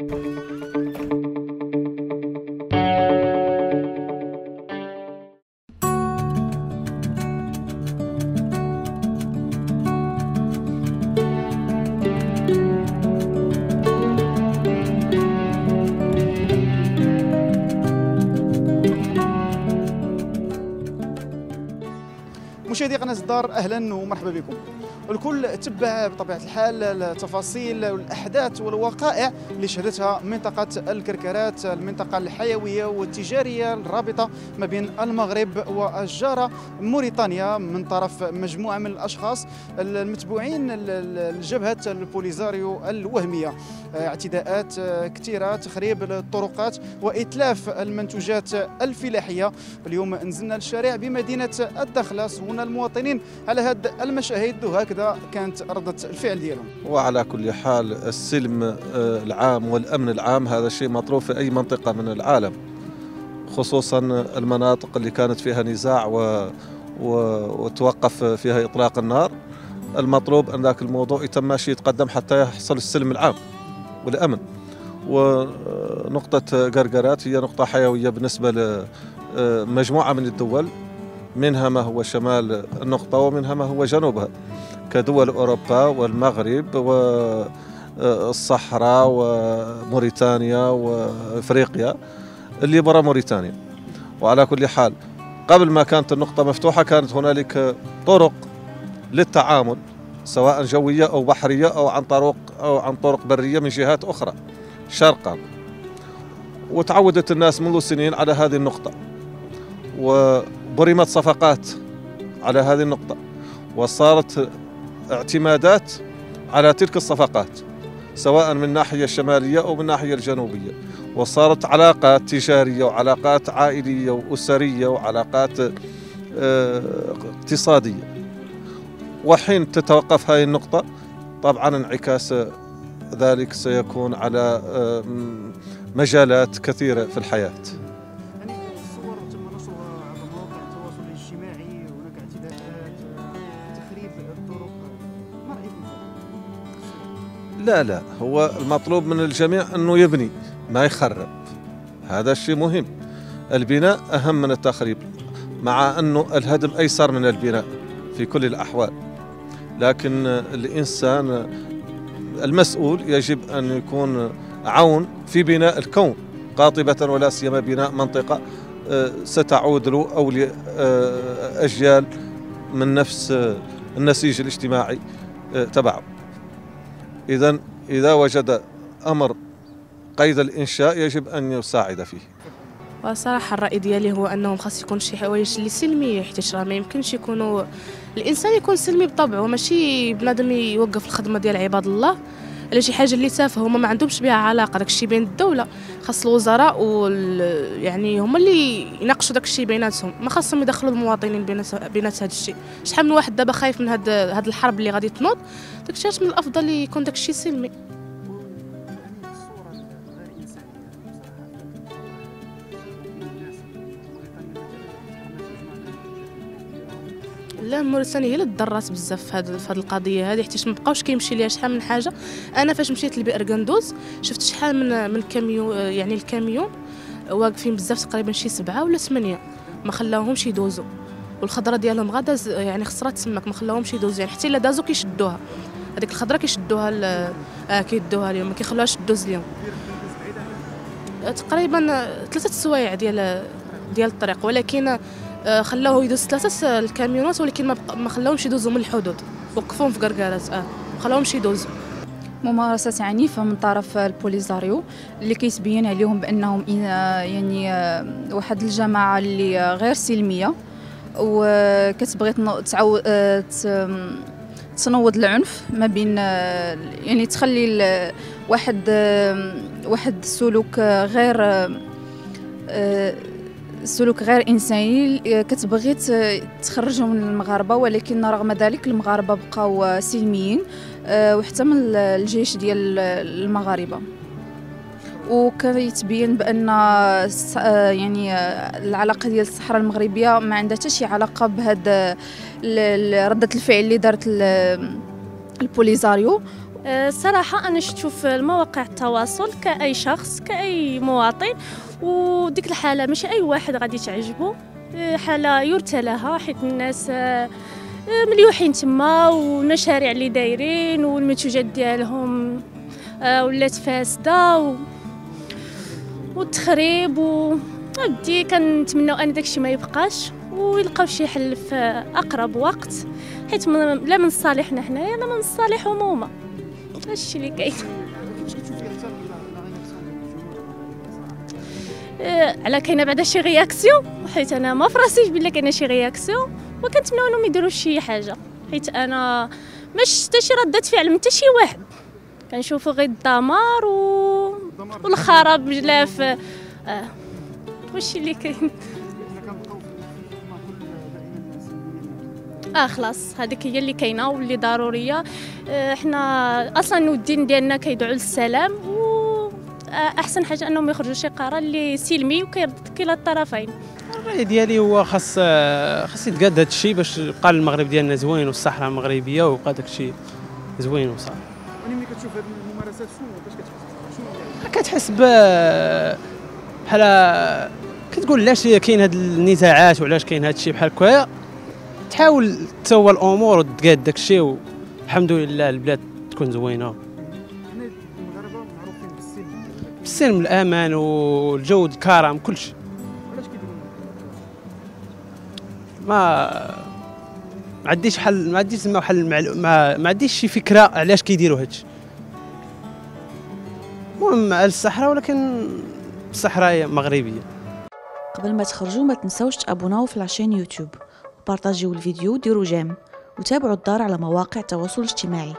مشاهدي قناة الدار أهلا ومرحبا بكم. الكل تبع بطبيعة الحال التفاصيل والأحداث والوقائع اللي شهدتها منطقة الكركرات المنطقة الحيوية والتجارية الرابطة ما بين المغرب والجارة. موريتانيا من طرف مجموعة من الأشخاص المتبوعين لجبهة البوليزاريو الوهمية. اعتداءات كثيرة تخريب الطرقات وإتلاف المنتوجات الفلاحية. اليوم نزلنا للشارع بمدينة الدخلة سولنا المواطنين على هذه المشاهد. وهكذا كانت ردة الفعل ديالهم. وعلى كل حال السلم آه، العام والأمن العام هذا شيء مطلوب في أي منطقة من العالم خصوصا المناطق اللي كانت فيها نزاع و... و... وتوقف فيها إطلاق النار. المطلوب أن ذاك الموضوع يتم ماشي يتقدم حتى يحصل السلم العام والأمن. ونقطة قرقرات هي نقطة حيوية بالنسبة لمجموعة من الدول منها ما هو شمال النقطة ومنها ما هو جنوبها. كدول أوروبا والمغرب والصحراء وموريتانيا وإفريقيا اللي برا موريتانيا. وعلى كل حال قبل ما كانت النقطة مفتوحة كانت هنالك طرق للتعامل سواء جوية أو بحرية أو عن طرق أو عن طرق برية من جهات أخرى شرقا. وتعودت الناس منذ سنين على هذه النقطة وبرمت صفقات على هذه النقطة وصارت اعتمادات على تلك الصفقات سواء من الناحية الشمالية أو من الناحية الجنوبية. وصارت علاقات تجارية وعلاقات عائلية وأسرية وعلاقات آه اقتصادية. وحين تتوقف هذه النقطة طبعا انعكاس ذلك سيكون على آه مجالات كثيرة في الحياة. لا لا هو المطلوب من الجميع أنه يبني ما يخرب. هذا الشيء مهم. البناء أهم من التخريب مع أنه الهدم أيسر من البناء في كل الأحوال. لكن الإنسان المسؤول يجب أن يكون عون في بناء الكون قاطبة ولا سيما بناء منطقة ستعود له أو لأجيال من نفس النسيج الاجتماعي تبعه. إذا إذا وجد أمر قيد الإنشاء يجب أن يساعد فيه. وصراحة الرأي ديالي هو أنهم خاص يكون شي حوايج اللي سلمية حيت راه ما يمكنش يكونوا الإنسان يكون سلمي بطبعه ماشي بنادم يوقف الخدمة ديال عباد الله على شي حاجة اللي تافهه هما ما عندهمش بها علاقة داك الشيء بين الدولة. خاص الوزراء وال يعني هما اللي يناقشوا داك الشيء بيناتهم. ما خاصهم يدخلوا المواطنين بينات بينات هذا الشيء. شحال من واحد دابا خايف من هاد هاد الحرب اللي غادي تنوض داك الشيء من الأفضل يكون داك الشيء سلمي لا موريتانيا هي اللي تضرات بزاف في هذه القضية هذه حيت ما بقاوش كيمشي ليها شحال من حاجة. أنا فاش مشيت لبئر قندوز شفت شحال من من كاميون يعني الكاميون واقفين بزاف تقريبا شي سبعة ولا ثمانية. ما خلاوهمش يدوزوا. والخضرة ديالهم غادا يعني خسرات تماك ما خلاوهمش يدوزوا. يعني حتى إلا دازوا كيشدوها. هذيك الخضرة كيشدوها آه كيدوها اليوم ما كيخلوهاش تدوز اليوم. تقريبا ثلاثة سوايع ديال ديال الطريق. ولكن خلاوه يدوز ثلاثة الكاميونات ولكن ما خلاوهمش يدوزوا من الحدود. وقفوهم في قرقارات. آه ما خلاوهمش يدوزوا ممارسات عنيفة من طرف البوليزاريو اللي كيتبين عليهم بأنهم يعني واحد الجماعة اللي غير سلمية وكتبغي تعود تنوض العنف ما بين يعني تخلي واحد واحد السلوك غير سلوك غير إنساني كتبغي تخرجهم من المغاربة ولكن رغم ذلك المغاربة بقاو سلميين وحتى من الجيش ديال المغاربة. وكيتبين بأن يعني العلاقة ديال الصحراء المغربية ما عندها حتى شي علاقة بهاد ردة الفعل اللي دارت البوليزاريو. آه، صراحة أنا شفتو في المواقع التواصل كأي شخص كأي مواطن وديك الحالة ماشي أي واحد غادي تعجبو آه، حالة يرثى لها حيت الناس آه، مليوحين تما والمشاريع اللي دايرين والمنتوجات ديالهم آه، ولات فاسدة و... والتخريب و ودي كنتمناو أن داكشي ما يبقاش ويلقاو شي حل في أقرب وقت حيت لا من صالحنا حنايا لا من صالحهم هما. هادشي اللي كاين. على كاينة بعدا شي réaction حيت أنا ما فراسيش بلا كاينة شي réaction وكنتمناو إنهم يديروا شي حاجة. حيت أنا ما شفت شي ردة فعل من حتى شي واحد. كنشوفوا غير الدمار و... والخراب بجلافة آه. واش اللي كاين. آه خلاص. هذيك هي اللي كاينة واللي ضرورية. آه، حنا أصلا الدين ديالنا كيدعو للسلام أحسن حاجة أنهم يخرجوا شي قرار اللي سلمي وكيرضي كلا الطرفين. الرأي ديالي هو خاص خاص يتقاد هذا الشيء باش يبقى المغرب ديالنا زوين والصحراء المغربية ويبقى داك الشيء زوين وصافي. ملي كتشوف هذه الممارسات شنو باش كتحس؟ شنو كتحس ب بحال كتقول علاش كاين هاد النزاعات وعلاش كاين هاد الشيء بحال هكايا تحاول تسوى الأمور وتقاد داك الشيء والحمد لله البلاد تكون زوينة. بالسلم الأمان والجود الكرم كلشي علاش كيديروا ما ما عنديش حل ما عنديش زعما حل ما ما عنديش شي فكرة علاش كيديروا هادشي. المهم على الصحراء ولكن الصحراء هي مغربية. قبل ما تخرجوا ما تنسوش تابوناو في العشان يوتيوب. وبارطاجيو الفيديو وديروا جيم. وتابعوا الدار على مواقع التواصل الاجتماعي.